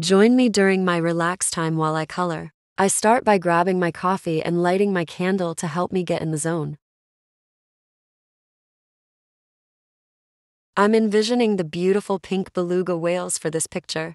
Join me during my relaxed time while I color. I start by grabbing my coffee and lighting my candle to help me get in the zone. I'm envisioning the beautiful pink beluga whales for this picture.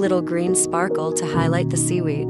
Little green sparkle to highlight the seaweed.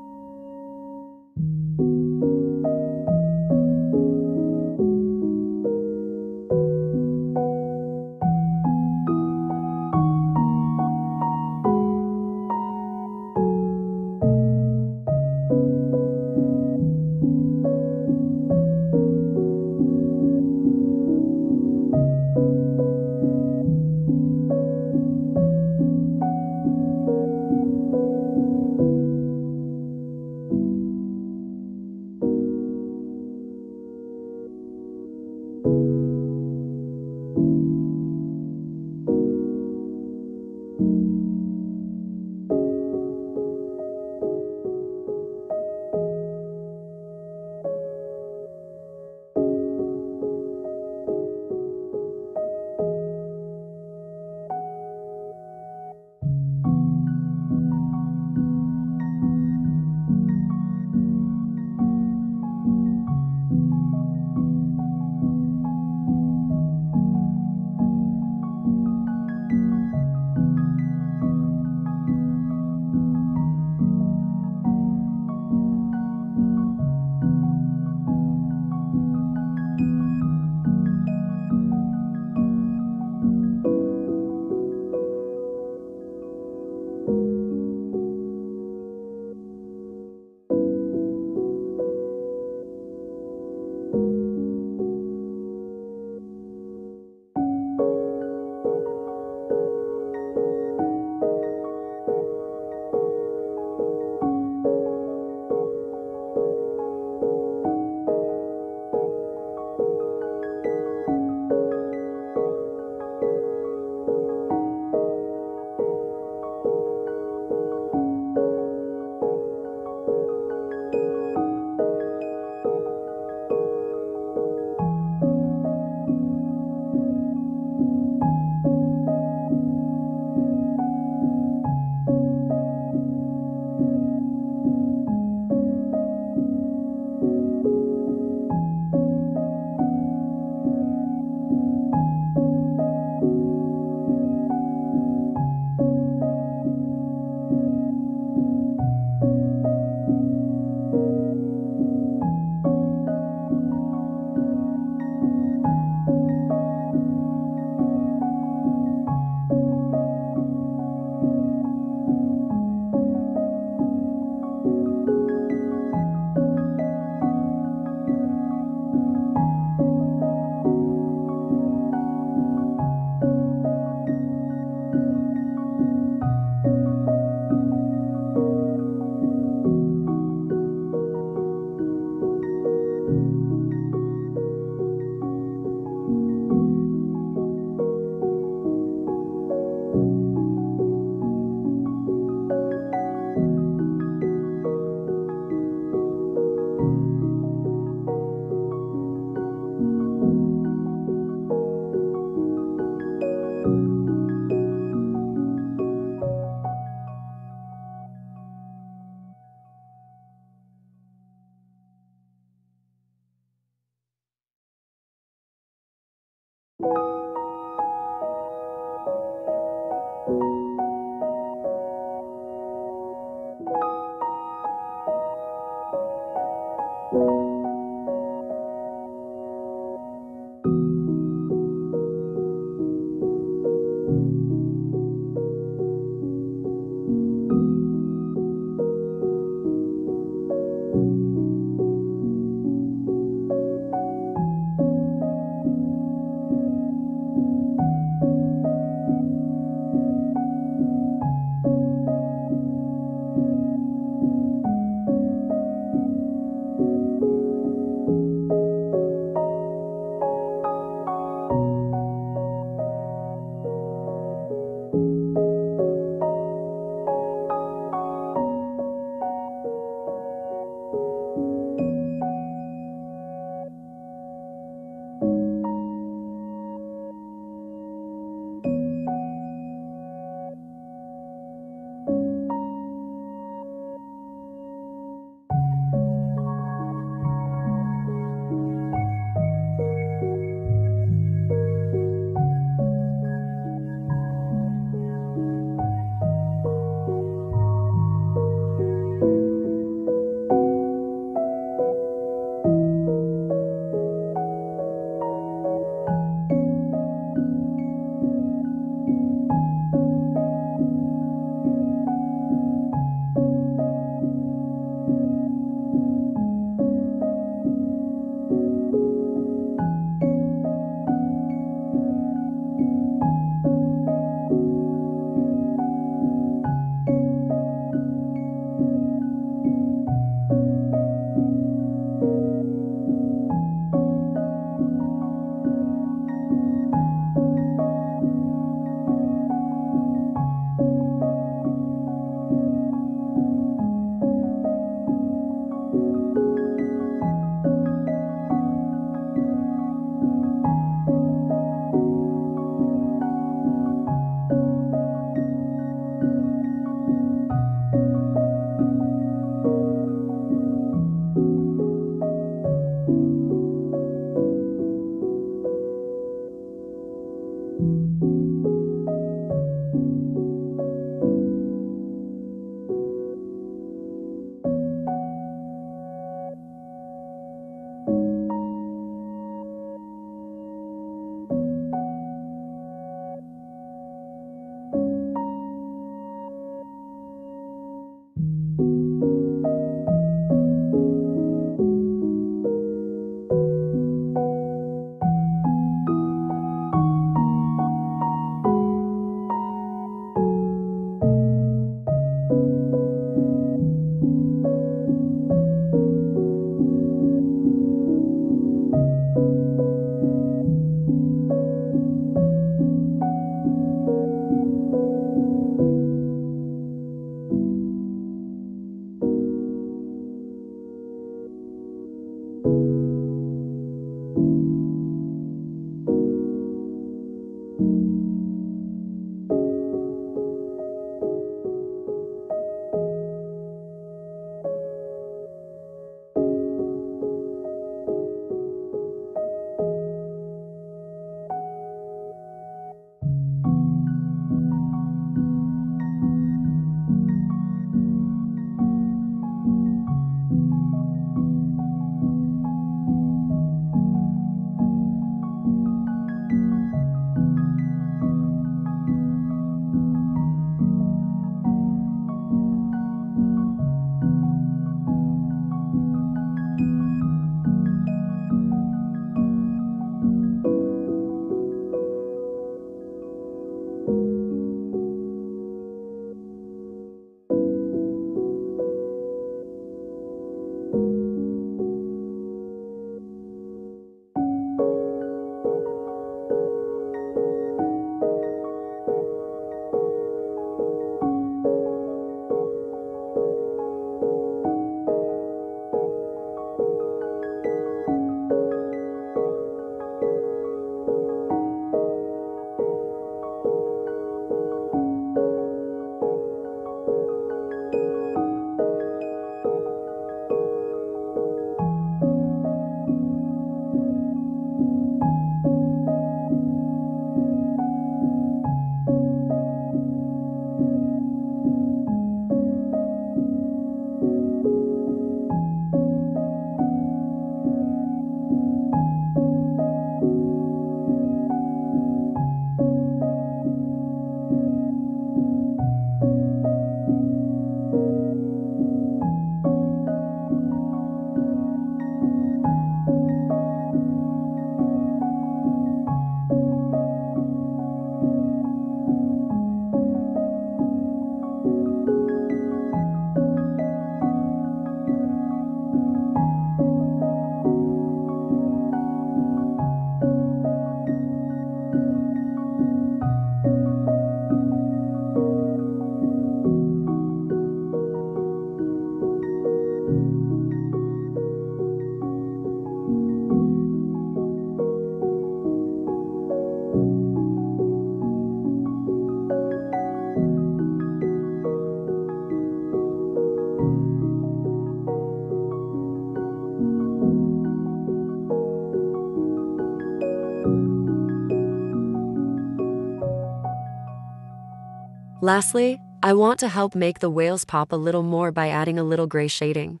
Lastly, I want to help make the whales pop a little more by adding a little gray shading.